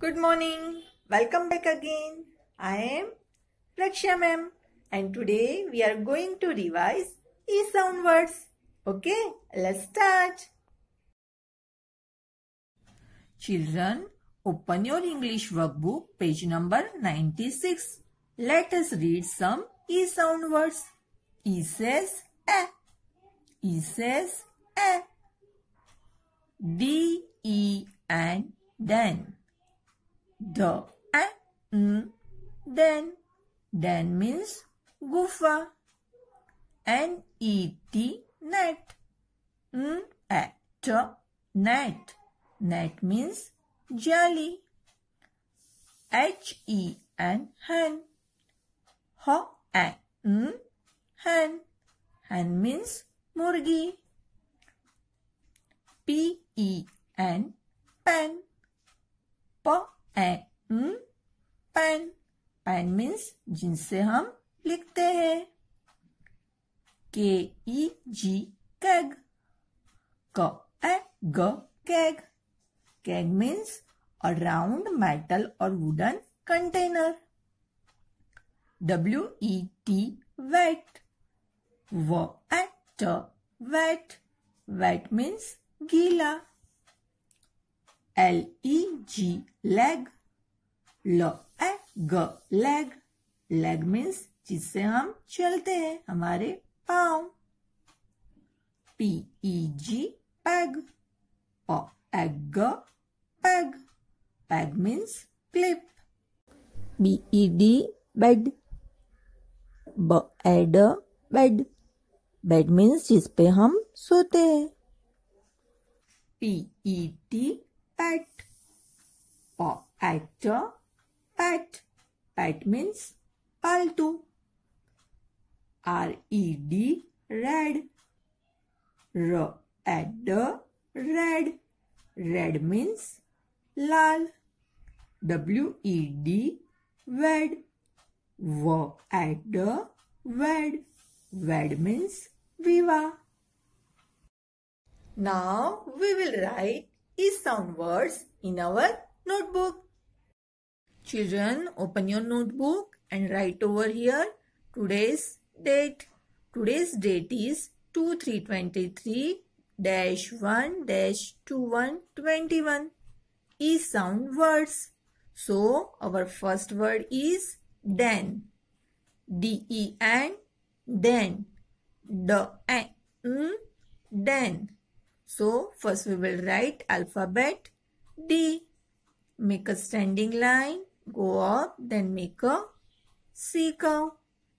Good morning. Welcome back again. I am Raksha ma'am and today we are going to revise E sound words. Okay, let's start. Children, open your English workbook page number 96. Let us read some E sound words. E says A. E says A. D, E and then. The, A, N, then. Then means gufa. N-E-T, net. N, A, T, net. Net means jelly. H-E-N, hen. H-A-N, hen. Hen means murgi. P E and P-E-N, pen. A pen. Pen means जिनसे हम लिखते हैं। के, E, G, keg. क, ए, ग, keg. Keg means a round metal और wooden container. W, E, T, wet. व, ए, ट, वेट। वेट मीन्स गीला। L-E-G, leg. L-E-G, leg. Leg means जिससे हम चलते हैं हमारे पाँव. P E G peg peg peg peg means clip B E D bed bed bed bed means जिसपे हम सोते हैं. P E T Pet, Or actor, pet, pet means paltu. R-E-D, red. R at the red. Red means lal. W-E-D, wed. V at the wed. Wed means viva. Now we will write E sound words in our notebook children open your notebook and write over here today's date today's date is 2 3 23 dash 1 dash 2 1 21 E sound words. So our first word is then. D-E-N, then. D-N, then. So first we will write alphabet D. Make a standing line, go up, then make a C curve.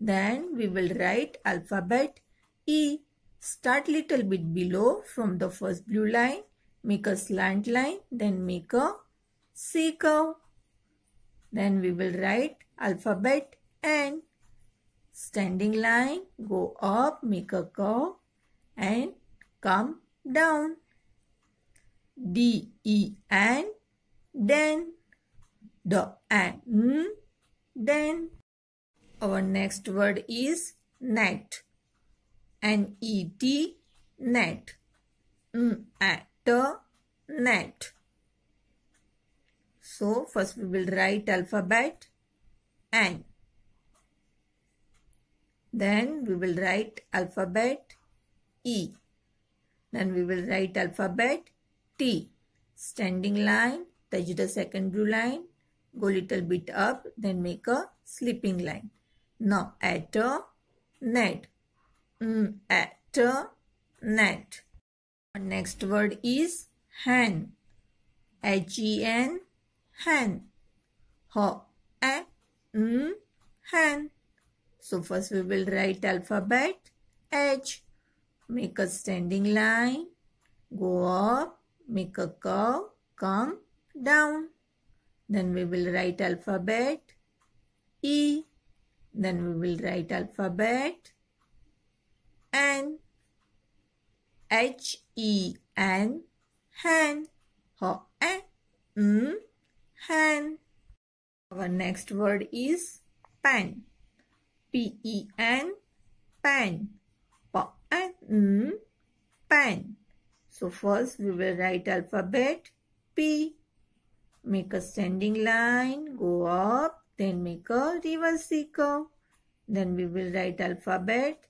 Then we will write alphabet E. Start little bit below from the first blue line make a slant line, then make a C curve. Then we will write alphabet N. Standing line, go up, make a curve and come down. D, E, N, then. The N, then. Our next word is net. N-E-T, mm, net. N-A the net. So first we will write alphabet N. Then we will write alphabet E. Then we will write alphabet T. Standing line, touch the second blue line, go little bit up, then make a sleeping line. Now at a net. Mm, at a net. Next word is hen. H-E-N, hen. H-A-N, hen. So first we will write alphabet H. Make a standing line. Go up. Make a curve. Come down. Then we will write alphabet E. Then we will write alphabet N. H E N hen H A N hen Our next word is pen. P E N pen. P A N pen. So first we will write alphabet P. make a standing line, go up, then make a reverse C curve. Then we will write alphabet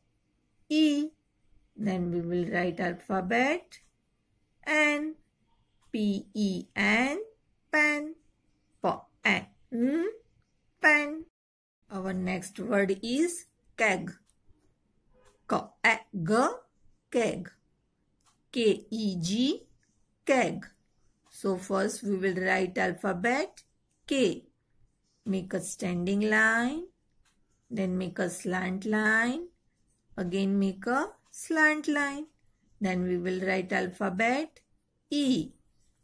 E. Then we will write alphabet N. P E N pen. P N pen. Our next word is keg. K G keg. K G keg. So first we will write alphabet K. Make a standing line. Then make a slant line. Again make a slant line. Then we will write alphabet E.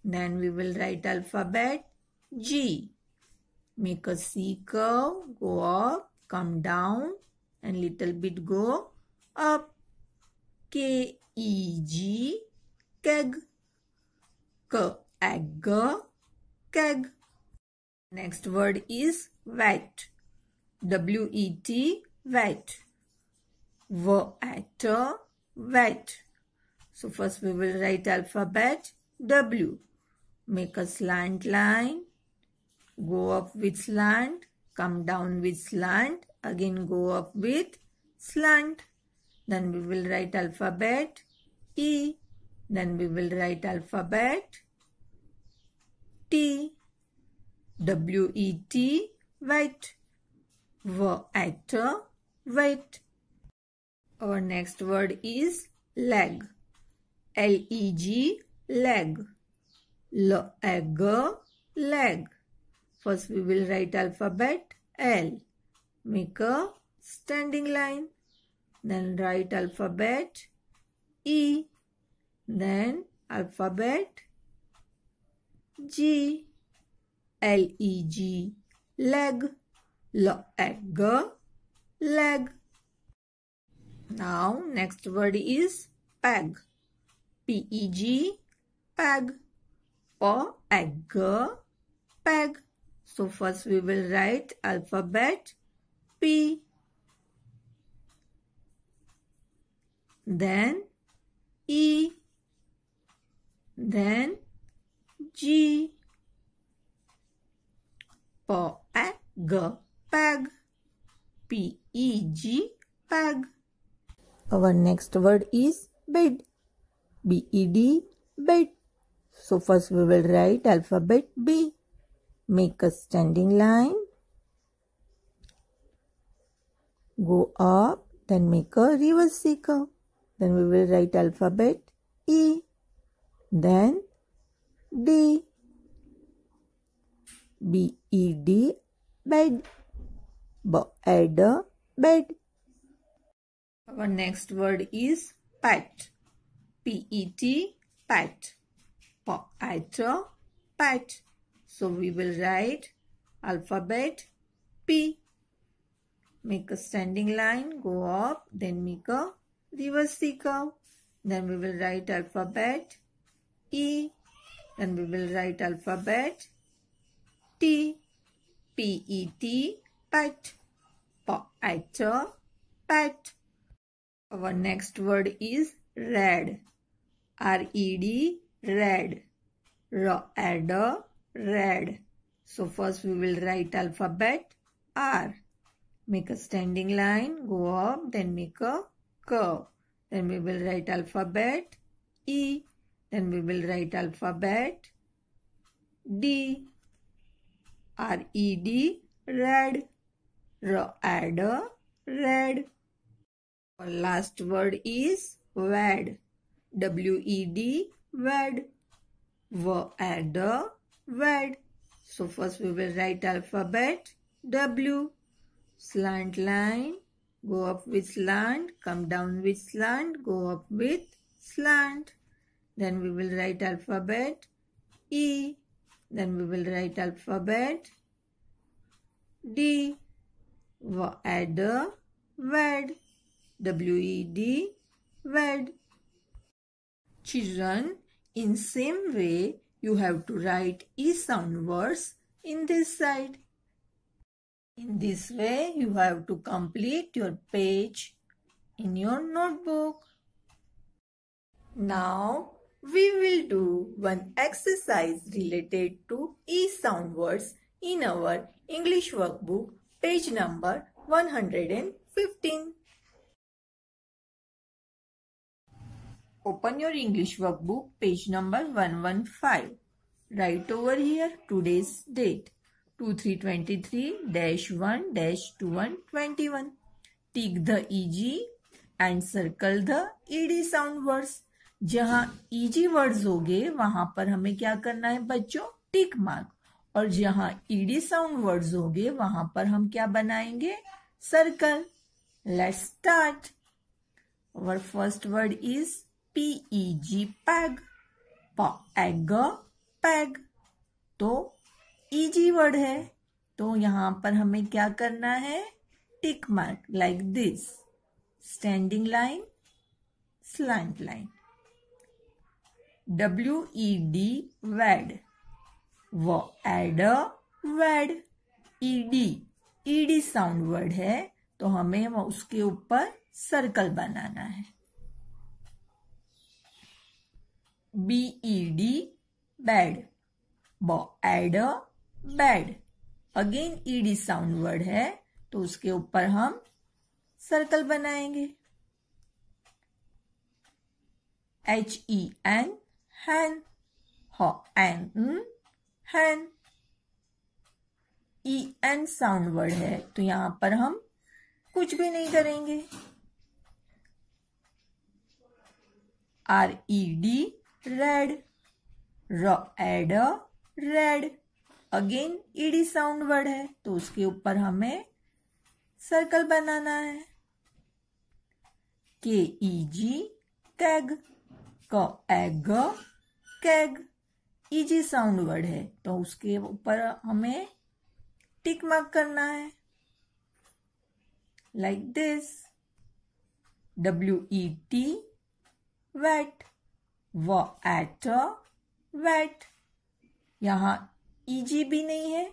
Then we will write alphabet G. Make a C curve, go up, come down and little bit go up. K, E, G, keg. K, egg, keg. Next word is wet. W-E-T, wet. W-E-T, wet. So first we will write alphabet W. Make a slant line. Go up with slant. Come down with slant. Again go up with slant. Then we will write alphabet E. Then we will write alphabet T. W-E-T, wet. W-E-T, wet. Our next word is leg. L-E-G, leg. L-E-G, leg. First we will write alphabet L. Make a standing line. Then write alphabet E. Then alphabet G. L-E-G, leg. L-E-G, leg. Now, next word is peg. P-E-G, peg. P-E-G, peg. So, first we will write alphabet P. Then E. Then G. P-E-G, peg. P-E-G. Our next word is bed. B-E-D, bed. So first we will write alphabet B. Make a standing line. Go up, then make a reverse C curve. Then we will write alphabet E. Then D. B E D bed. Bed bed. Our next word is pet. P E T pet. Pet pet. So we will write alphabet P. Make a standing line, go up, then make a reverse. Then we will write alphabet E. Then we will write alphabet T. P-E-T, pet. Pet, pet. Our next word is red. R-E-D, red. R-E-D, red. So first we will write alphabet R. Make a standing line, go up, then make a curve. Then we will write alphabet E. Then we will write alphabet D. R-E-D, red. R-E-D, red. Our last word is wed. W-E-D, wed. W-E-D, wed. So first we will write alphabet W. Slant line. Go up with slant. Come down with slant. Go up with slant. Then we will write alphabet E. Then we will write alphabet D. Wed, wed. W-E-D, wed. Children, in same way, you have to write E sound words in this side. In this way, you have to complete your page in your notebook. Now, we will do one exercise related to E sound words in our English workbook, page number 115. Open your English workbook, page number 115. Write over here today's date. Two three twenty three dash one dash two one twenty one tick the E G and circle the E D sound words जहाँ E G words होंगे, वहाँ पर हमें क्या करना है बच्चों? Tick mark और जहाँ ईडी साउंड वर्ड्स होंगे, वहाँ पर हम क्या बनाएँगे? Circle let's start our first word is P E G peg peg peg तो ईजी वर्ड है तो यहाँ पर हमें क्या करना है? Tick mark like this standing line slant line W E D wed व add wed E D E D sound word है तो हमें उसके ऊपर सर्कल बनाना है. बी ई डी बैड ब add bed again E D sound word है तो उसके ऊपर हम सर्कल बनाएँगे। एच ई एन हैन ह N hen E N sound word है तो यहाँ पर हम कुछ भी नहीं करेंगे। आर ई डी रेड र add red again E D sound word है तो उसके ऊपर हमें सर्कल बनाना है। के ई जी कैग क egg keg E G sound word है तो उसके ऊपर हमें टिक मार्क करना है। Like this W E T wet व एट वेट यहाँ ईजी भी नहीं है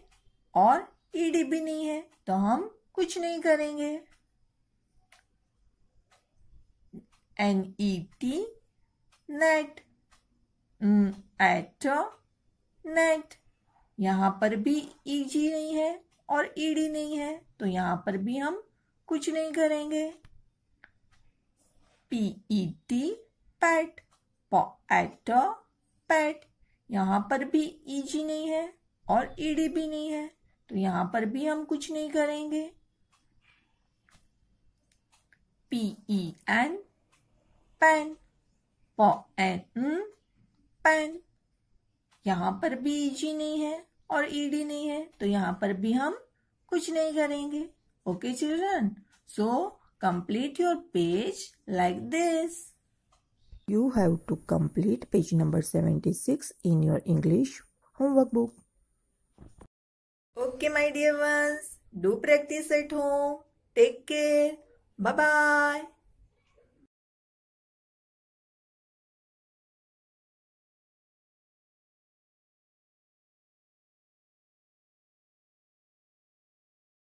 और ईडी भी नहीं है तो हम कुछ नहीं करेंगे। N E T net eight net यहाँ पर भी ईजी नहीं है और ईडी नहीं है तो यहाँ पर भी हम कुछ नहीं करेंगे। P E T PAT eight PAT यहाँ पर भी ईजी नहीं है और ईडी भी नहीं है तो यहाँ पर भी हम कुछ नहीं करेंगे। पीई एन पेन प एन पेन यहाँ पर भी ईजी नहीं है और ईडी नहीं है तो यहाँ पर भी हम कुछ नहीं करेंगे। Okay children so complete your page like this You have to complete page number 76 in your English homework book. Okay, my dear ones, do practice at home. Take care. Bye bye.